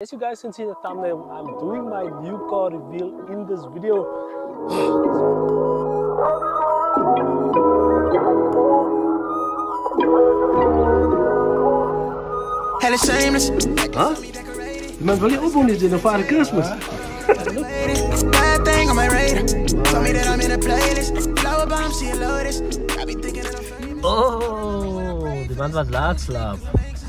As you guys can see in the thumbnail, I'm doing my new car reveal in this video. Hella shameless. Huh? Man, wil je opdoen in een Father Christmas? Bad thing on my radar. Told me that I'm in a playlist. Flower bomb, she a lotus. I be thinking that I'm famous. Oh, die man wat laat slaap.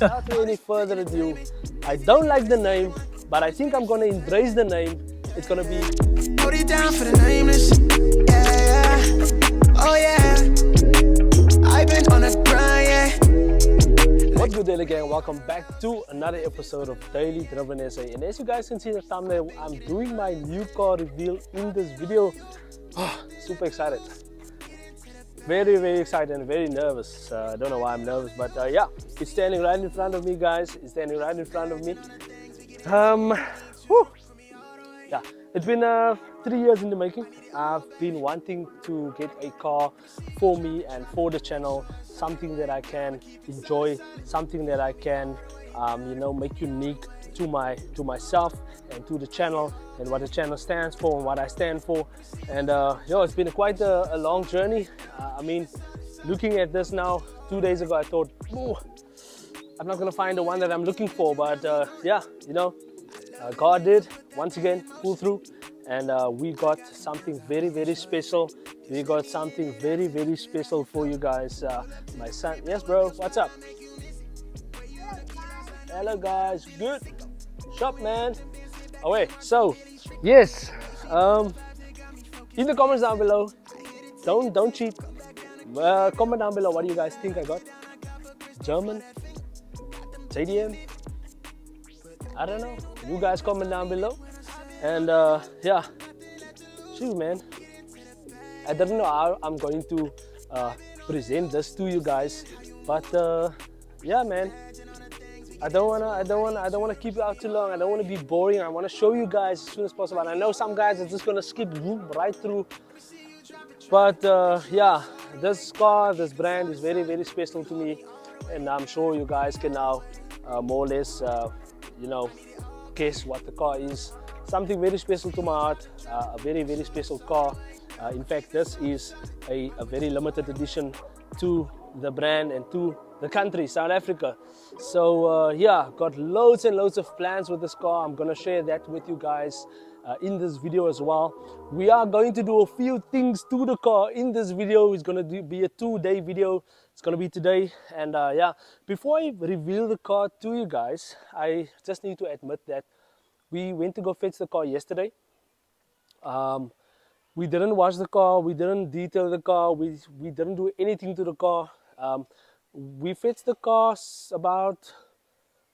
Without any further ado, I don't like the name, but I think I'm gonna embrace the name. It's gonna be Hold it down for the nameless. Yeah, yeah. Oh, yeah. I've been on a grind, yeah. What's good daily gang, welcome back to another episode of Daily Driven SA. And as you guys can see in the thumbnail, I'm doing my new car reveal in this video. Ah, super excited. Very, very excited and very nervous. Uh, I don't know why I'm nervous, but uh, yeah, it's standing right in front of me, guys. It's standing right in front of me. Um, whew. yeah, it's been uh, three years in the making. I've been wanting to get a car for me and for the channel, something that I can enjoy, something that I can, um, you know, make unique to my to myself and to the channel and what the channel stands for and what I stand for. And uh, know, it's been quite a, a long journey. Uh, I mean, looking at this now, two days ago, I thought, "Ooh, I'm not gonna find the one that I'm looking for, but uh, yeah, you know, uh, God did once again pull through, and uh, we got something very, very special. We got something very, very special for you guys. Uh, my son, yes, bro, what's up? Hello, guys, good shop, man. Away. So, yes, um, in the comments down below, don't don't cheat. Uh, comment down below what do you guys think I got. German, JDM, I don't know. You guys comment down below. And uh, yeah, shoot, man. I don't know how I'm going to uh, present this to you guys, but uh, yeah, man. I don't wanna, I don't wanna, I don't wanna keep you out too long. I don't wanna be boring. I wanna show you guys as soon as possible. And I know some guys are just gonna skip right through. But uh, yeah, this car, this brand is very, very special to me, and I'm sure you guys can now uh, more or less, uh, you know, guess what the car is. Something very special to my heart, uh, a very, very special car. Uh, in fact, this is a, a very limited edition to the brand and to the country, South Africa. So uh, yeah, got loads and loads of plans with this car. I'm gonna share that with you guys uh, in this video as well. We are going to do a few things to the car in this video. It's gonna do, be a two-day video. It's gonna be today, and uh, yeah. Before I reveal the car to you guys, I just need to admit that we went to go fetch the car yesterday. Um, we didn't wash the car. We didn't detail the car. We we didn't do anything to the car. Um, we fetched the car s- about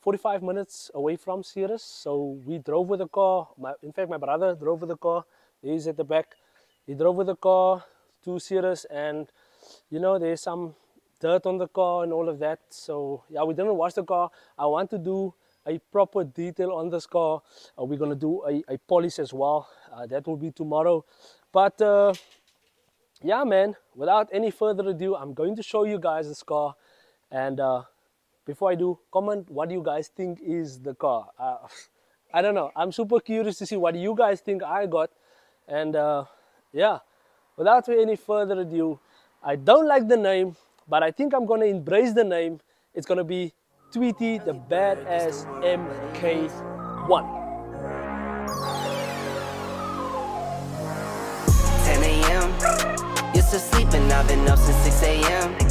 45 minutes away from Ceres. So we drove with the car. My, in fact, my brother drove with the car. He's at the back. He drove with the car to Ceres, and you know, there's some dirt on the car and all of that. So yeah, we didn't wash the car. I want to do a proper detail on this car. Uh, we're gonna do a, a polish as well. Uh, that will be tomorrow. But uh, yeah, man, without any further ado, I'm going to show you guys this car. And uh, before I do, comment what do you guys think is the car. Uh, I don't know. I'm super curious to see what you guys think I got. And uh, yeah, without any further ado, I don't like the name, but I think I'm gonna embrace the name. It's gonna be Tweety the Badass MK1. 10 a.m. You're still sleeping, I've been up since 6 a.m.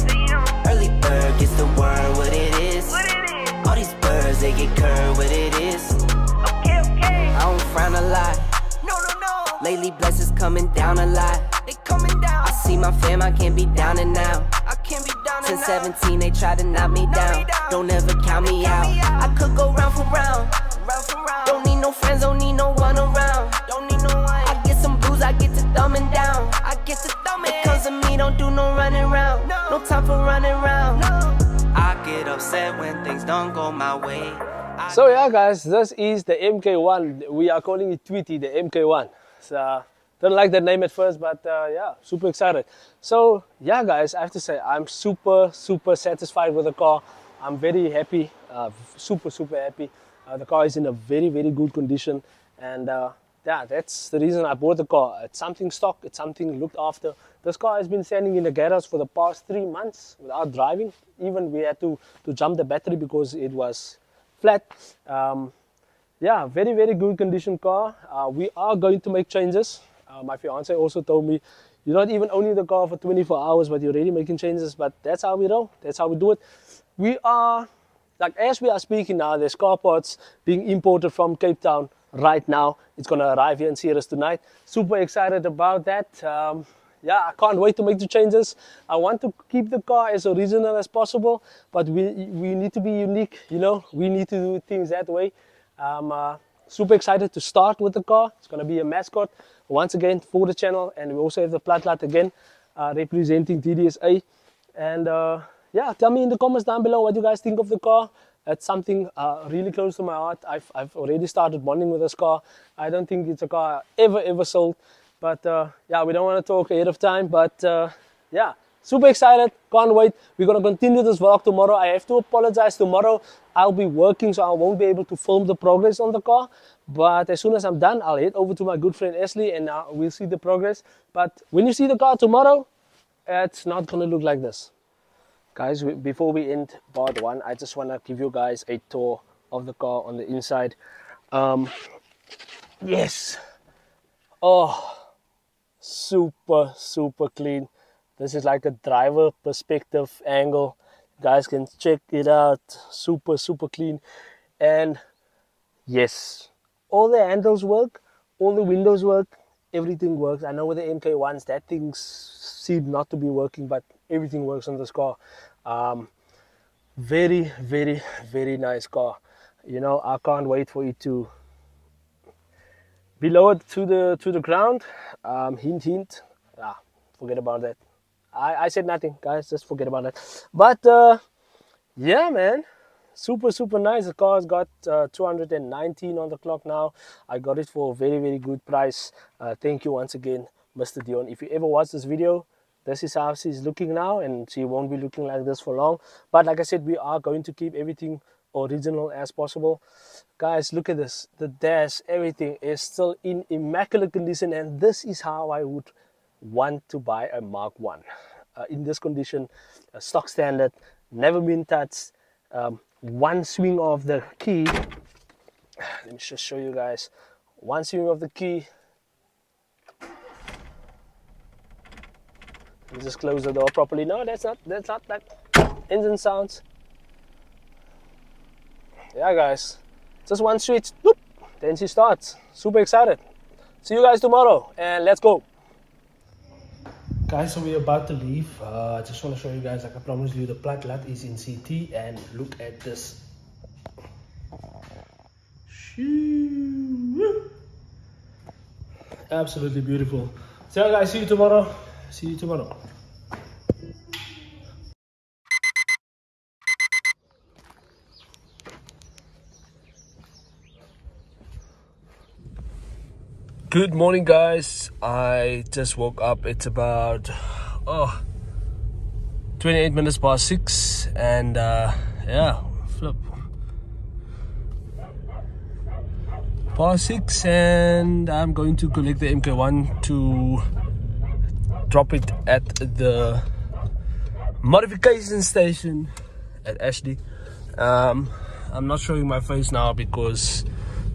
birds, they get curved, what it is. Okay, okay. I don't frown a lot. No, no, no. Lately, blessings coming down a lot. They coming down. I see my fam, I can't be down and out. I can't be down and Since out. 17, they try to knock me down. Don't ever count me out. I could go round for round. Round for round. Don't need no friends, don't need no one around. Don't need no one. I get some blues, I get to thumbing down. I get to thumbing. It comes to me, don't do no running round. No. No time for running round. No. Get upset when things don't go my way. So yeah, guys, this is the MK1. We are calling it Tweety, the MK1. So didn't like that name at first, but uh, yeah, super excited. So yeah, guys, I have to say I'm super, super satisfied with the car. I'm very happy, uh, super, super happy. Uh, the car is in a very, very good condition, and uh, yeah, that's the reason I bought the car. It's something stock, it's something looked after. This car has been standing in the garage for the past three months without driving. Even we had to, to jump the battery because it was flat. Um, yeah, very, very good condition car. Uh, we are going to make changes. Uh, my fiance also told me, you're not even owning the car for 24 hours, but you're already making changes. But that's how we roll. That's how we do it. We are, like as we are speaking now, there's car parts being imported from Cape Town right now. It's going to arrive here in Ceres tonight. Super excited about that. Um, yeah, I can't wait to make the changes. I want to keep the car as original as possible, but we, we need to be unique, you know, we need to do things that way. I'm uh, super excited to start with the car. It's going to be a mascot once again for the channel, and we also have the Platlat again uh, representing DDSA. And uh, yeah, tell me in the comments down below what you guys think of the car. It's something uh, really close to my heart. I've, I've already started bonding with this car. I don't think it's a car I ever, ever sold. But uh, yeah, we don't want to talk ahead of time. But uh, yeah, super excited. Can't wait. We're going to continue this vlog tomorrow. I have to apologize. Tomorrow I'll be working, so I won't be able to film the progress on the car. But as soon as I'm done, I'll head over to my good friend Ashley and uh, we'll see the progress. But when you see the car tomorrow, it's not going to look like this. Guys, before we end part one, I just want to give you guys a tour of the car on the inside. Um, yes. Oh, super super clean. This is like a driver perspective angle. You guys can check it out. Super super clean. And yes all the handles work all the windows work everything works. I know with the mk1s that things seem not to be working but everything works on this car um, very very very nice car. You know i can't wait for it to be lowered to the to the ground. Um, hint hint. Ah forget about that. I, I said nothing guys. Just forget about that. But uh, yeah man. Super super nice. The car's got uh, 219 on the clock now. I got it for a very very good price. Uh, thank you once again mr dion. If you ever watch this video this is how she's looking now and she won't be looking like this for long. But like i said we are going to keep everything original as possible. Guys look at this. The dash everything is still in immaculate condition and this is how i would want to buy a mark one. Uh, in this condition a stock standard never been touched. Um, one swing of the key. Let me just show you guys. One swing of the key let me just close the door properly. No that's not that's not that engine sounds. Yeah guys. Just one switch. Boop. then she starts. Super excited. See you guys tomorrow and let's go. Guys so we're about to leave. Uh, i just want to show you guys like i promised you the Platlat is in ct and look at this. Absolutely beautiful. So guys see you tomorrow see you tomorrow good morning guys. I just woke up. It's about oh 28 minutes past six and uh yeah flip. Past six and i'm going to collect the mk1 to drop it at the modification station at ashley. Um i'm not showing my face now because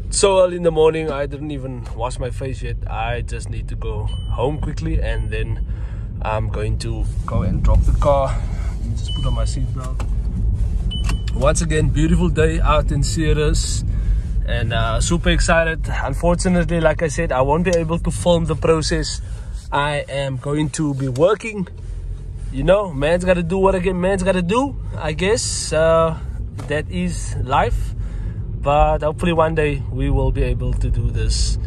so early in the morning i didn't even wash my face yet. I just need to go home quickly and then i'm going to go and drop the car just put on my seatbelt. Once again beautiful day out in Ceres and uh, super excited. Unfortunately like i said i won't be able to film the process i am going to be working. You know man's got to do what again man's got to do i guess. Uh, that is life. But hopefully one day we will be able to do this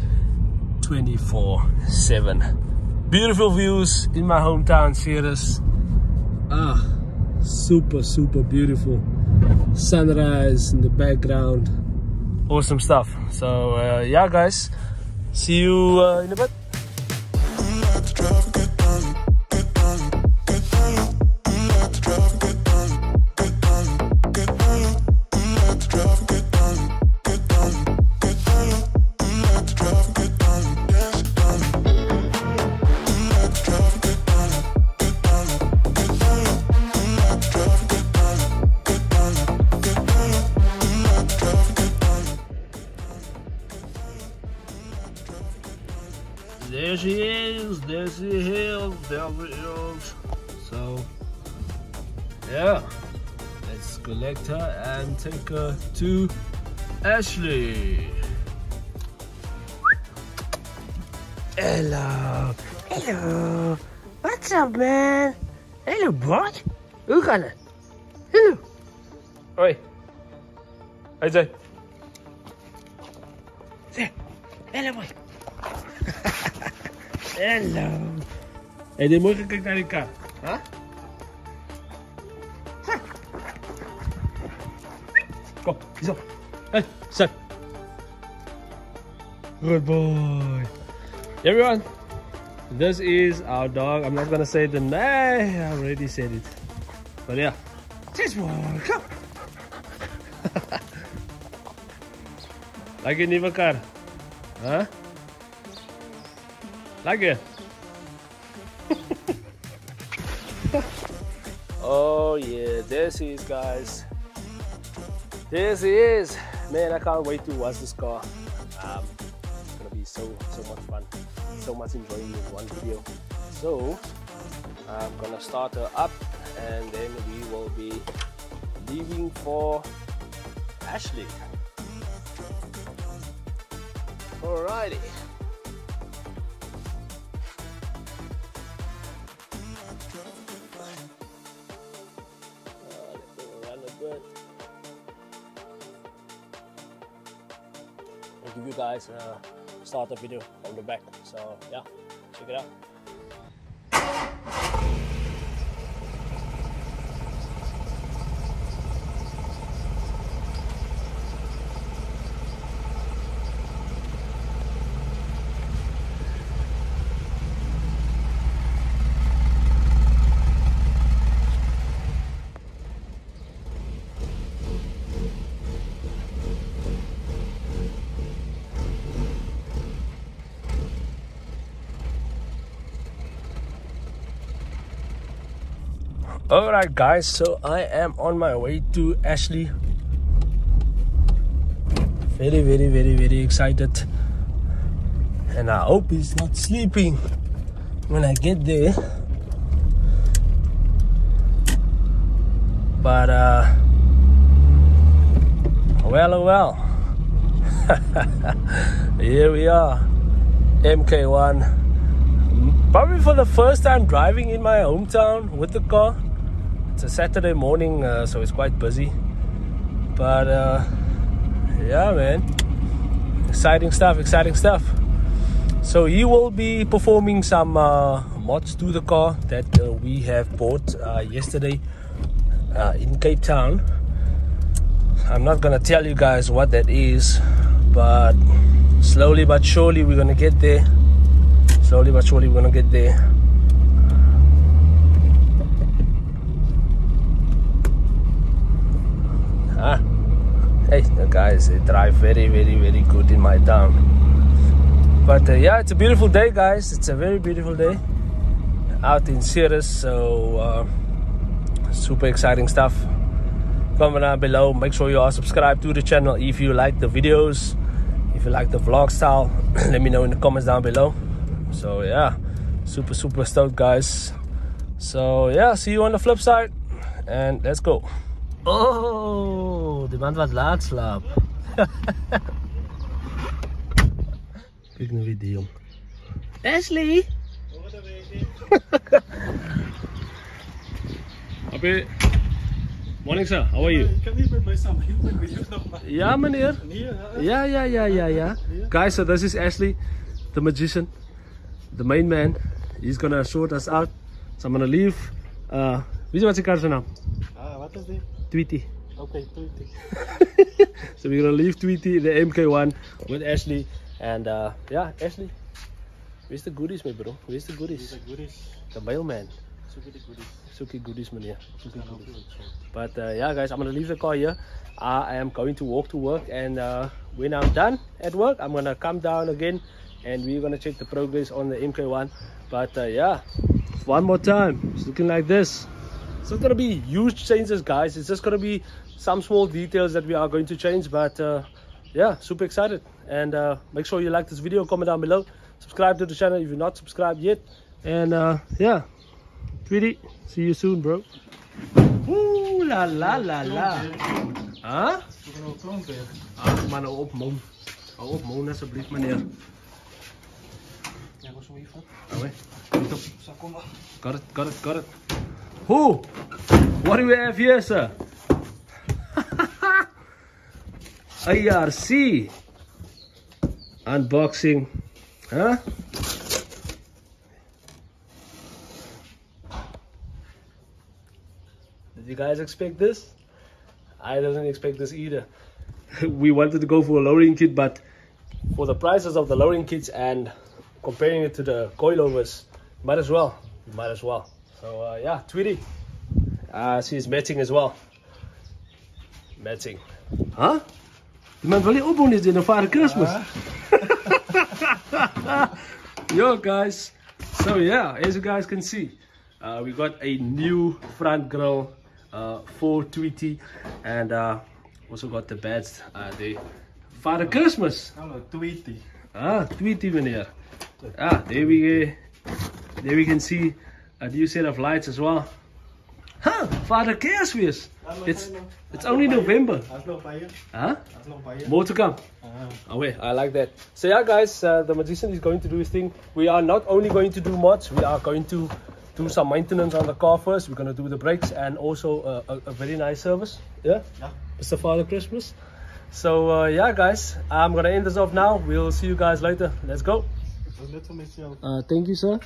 24 7 beautiful views in my hometown Ceres ah super super beautiful. Sunrise in the background. Awesome stuff. So uh, yeah guys. See you uh, in a bit there take her to Ashley. Hello. Hello. What's up, man? Hello, boy. Hoe gaan het? Hello. Hoi. Hey, say. Say. Hello, boy. Hello. Hey, dit mooi gekeken naar die kaart. Huh? Kom, hier. Hey, sit. Good boy. Everyone, this is our dog. I'm not gonna say the name. I already said it. But yeah. This one, come. like een nieuwe kar. Huh? Like it? oh yeah, there she is guys. She is. Man, I can't wait to watch this car. Um, it's gonna be so so much fun. So much enjoying this one video. So I'm gonna start her up and then we will be leaving for Ashley. Alrighty. Give you guys a starter video from the back. So yeah, check it out. Alright guys, so I am on my way to Ashley. Very, very, very, very excited. And I hope he's not sleeping when I get there. But uh well oh well. Here we are. MK1. Probably for the first time driving in my hometown with the car it's a Saturday morning, uh, so it's quite busy. But uh, yeah, man, exciting stuff, exciting stuff. So he will be performing some uh, mods to the car that uh, we have bought uh, yesterday uh, in Cape Town. I'm not gonna tell you guys what that is, but slowly but surely we're gonna get there. Slowly but surely we're gonna get there. Ah, hey, the guys, they drive very, very, very good in my town. But uh, yeah, it's a beautiful day, guys. It's a very beautiful day out in Ceres. So uh, super exciting stuff. Comment down below. Make sure you are subscribed to the channel if you like the videos. If you like the vlog style, let me know in the comments down below. So yeah, super, super stoked, guys. So yeah, see you on the flip side, and let's go. Oh, the man wat laat slaap. Kijk naar wie die jong. Ashley! Happy. Morning sir, how are you? Ik kan niet met mij samen, ik moet video's nog maken. Ja meneer. Hier, ja. Ja, ja, ja, ja, ja. Guys, so this is Ashley, the magician, the main man. He's gonna sort us out. So I'm gonna leave. Uh, weet je wat zijn kaart zijn naam? Ah, wat is dit? Tweety. Okay, het. so we're gonna leave Tweety, the MK1, with Ashley. And uh, yeah, Ashley, where's the goodies, my bro? Where's the goodies? Deze goodies. The mailman. Zoek je goodies. Suki goodies. Suki hoop je. But uh, yeah, guys, I'm gonna leave the car here. I am going to walk to work, and uh, when I'm done at work, I'm gonna come down again, and we're gonna check the progress on the MK1. But uh, yeah, one more time, it's looking like this. It's not gonna be huge changes, guys. It's just gonna be some small details that we are going to change. But uh, yeah, super excited, and uh, make sure you like this video, comment down below, subscribe to the channel if you're not subscribed yet. And uh, yeah, Tweety, see you soon, bro. Ooh la la la la. Huh? Ach, maar nou op, man. Hou op, man, alsjeblieft, meneer. Oh. Got it, got it, got it. Who? What do we have here, sir? IRC unboxing, huh? Did you guys expect this? I didn't expect this either. we wanted to go for a lowering kit, but for the prices of the lowering kits and comparing it to the coilovers, might as well. Might as well. So uh, yeah, Tweety. Uh, she's mating as well. Mating. Huh? Iemand wil nie opbou nie, dit Father Christmas. Yo guys. So yeah, as you guys can see, uh, we got a new front grille uh, for Tweety and uh, also got the badge uh, the Father Christmas. Hallo, Tweety. Ah, Tweety meneer. Ah, there we go. There we can see a new set of lights as well. Huh, Father Kersfees. It's it's only November. As nog by je? Huh? As nog by je? More to come. Ah. Oh wait, I like that. So yeah, guys, uh, the magician is going to do his thing. We are not only going to do mods, we are going to do some maintenance on the car first. We're going to do the brakes and also uh, a, a very nice service. Yeah, Ja. Mr. Father Christmas. So uh, yeah, guys, I'm gonna end this off now. We'll see you guys later. Let's go. Dat is net zo met jou. Uh, thank you, sir.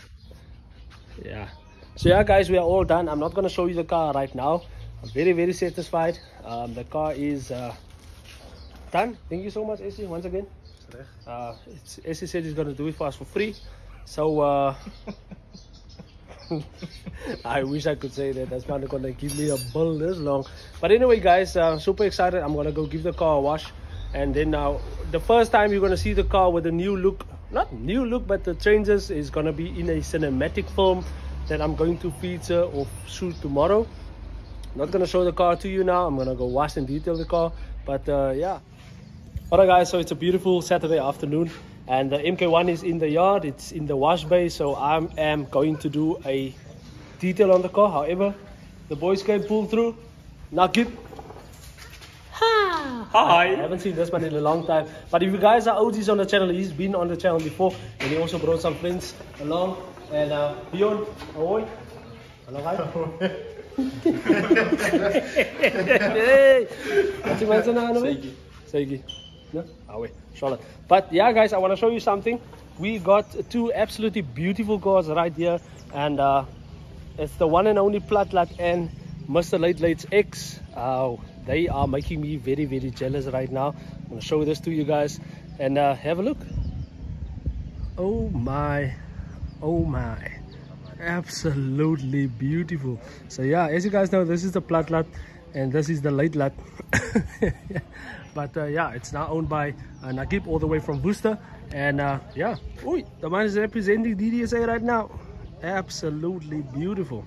Yeah. So yeah, guys, we are all done. I'm not gonna show you the car right now. I'm very, very satisfied. Um, the car is uh, done. Thank you so much, Essie, once again. Uh, Essie said he's gonna do it for us for free. So uh, I wish I could say that. That's not gonna give me a bill this long. But anyway, guys, uh, super excited. I'm gonna go give the car a wash, and then now the first time you're gonna see the car with a new look. Not new look, but the changes is gonna be in a cinematic film that I'm going to feature or shoot tomorrow. Not gonna show the car to you now. I'm gonna go wash and detail the car. But uh, yeah. Alright guys, so it's a beautiful Saturday afternoon and the MK1 is in the yard, it's in the wash bay, so I am going to do a detail on the car. However, the boys can pull through. Nakib. Hi. I haven't seen this one in a long time. But if you guys are OGs on the channel, he's been on the channel before and he also brought some friends along. And uh, Bjorn, ahoy. Hi. hey. Wat die mensen nou aan Seiki. No? Wait, Charlotte. But yeah, guys, I want to show you something. We got two absolutely beautiful cars right here, and uh, it's the one and only Platlat and Mr. Late Late's X. Uh, they are making me very, very jealous right now. I'm gonna show this to you guys and uh, have a look. Oh my, oh my. Absolutely beautiful. So yeah as you guys know this is the plat lat and this is the late lat but uh, yeah it's now owned by uh, all the way from Worcester. And uh, yeah. Oi, the man is representing DDSA right now. Absolutely beautiful.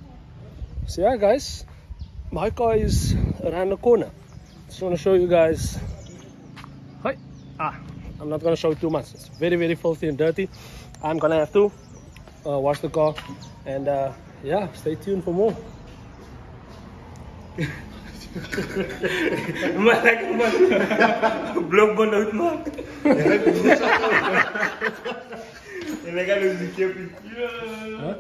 So yeah guys my car is around the corner. Just want to show you guys. Hi. ah I'm not gonna show too much. It's very very filthy and dirty. I'm gonna have to uh, wash the car and uh, yeah stay tuned for more Blok bandout maak. En dan gaan we die keer huh?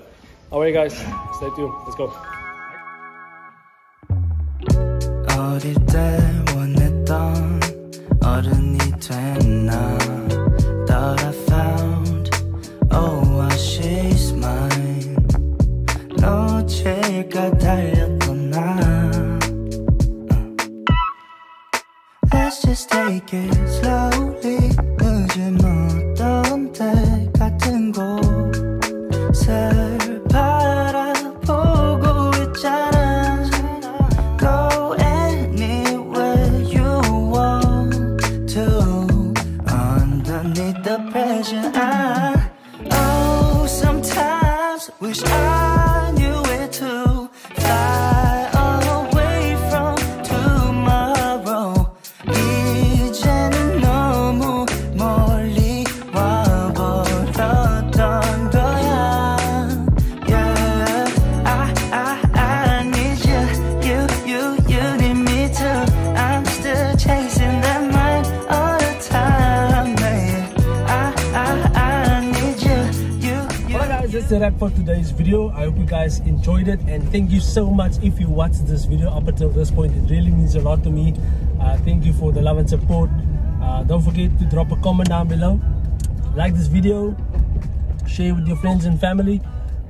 alright guys stay tuned let's go 어릴 때 원했던 어른이 됐나 놓칠까 달렸던 나 Let's just take it slowly 늦은 어 for today's video. I hope you guys enjoyed it and thank you so much if you watched this video up until this point. It really means a lot to me. Uh, thank you for the love and support. Uh, don't forget to drop a comment down below. Like this video, share with your friends and family,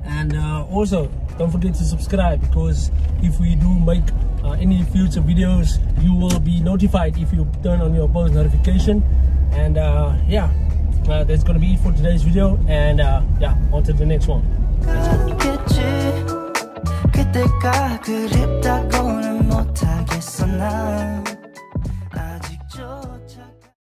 and uh, also don't forget to subscribe because if we do make uh, any future videos, you will be notified if you turn on your post notification. And uh, yeah, uh, that's gonna be it for today's video. And uh, yeah, on to the next one. 그때가 그립다고는 못하겠어 난.